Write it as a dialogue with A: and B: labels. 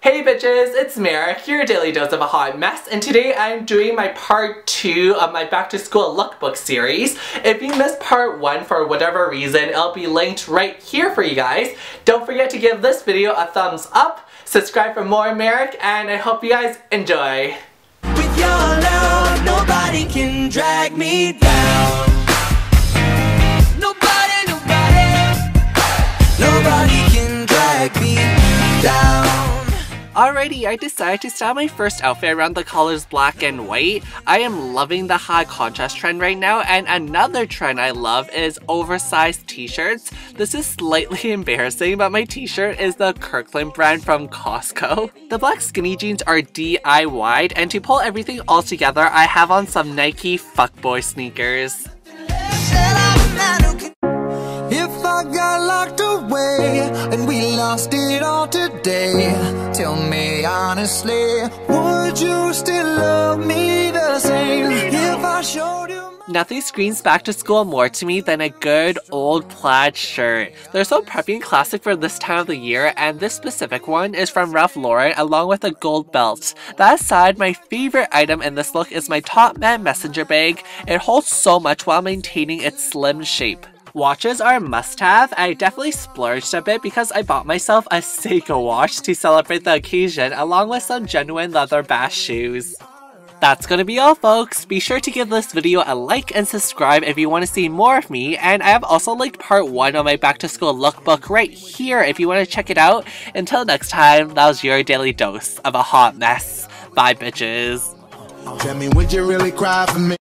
A: Hey bitches, it's Merrick, your daily dose of a hot mess, and today I'm doing my part 2 of my back to school lookbook series. If you missed part 1 for whatever reason, it'll be linked right here for you guys. Don't forget to give this video a thumbs up, subscribe for more Merrick, and I hope you guys enjoy.
B: With your love, nobody can drag me down.
A: Alrighty, I decided to style my first outfit around the colors black and white. I am loving the high contrast trend right now, and another trend I love is oversized t-shirts. This is slightly embarrassing, but my t-shirt is the Kirkland brand from Costco. The black skinny jeans are DIY'd, and to pull everything all together, I have on some Nike fuckboy sneakers.
B: Lost it all today, tell me honestly, would you still love me the same if I showed you?
A: Nothing screams back to school more to me than a good old plaid shirt. They're so preppy and classic for this time of the year, and this specific one is from Ralph Lauren along with a gold belt. That aside, my favorite item in this look is my Topman Messenger bag. It holds so much while maintaining its slim shape. Watches are a must-have. I definitely splurged a bit because I bought myself a Seiko watch to celebrate the occasion along with some genuine leather bass shoes. That's gonna be all folks. Be sure to give this video a like and subscribe if you want to see more of me and I have also linked part 1 of my back to school lookbook right here if you want to check it out. Until next time, that was your daily dose of a hot mess. Bye bitches.
C: Tell me, would you really cry for me?